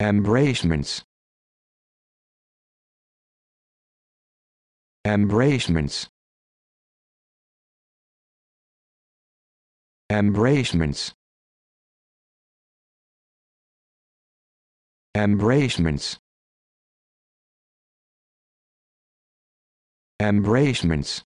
embracements. Embracements. Embracements. Embracements. Embracements.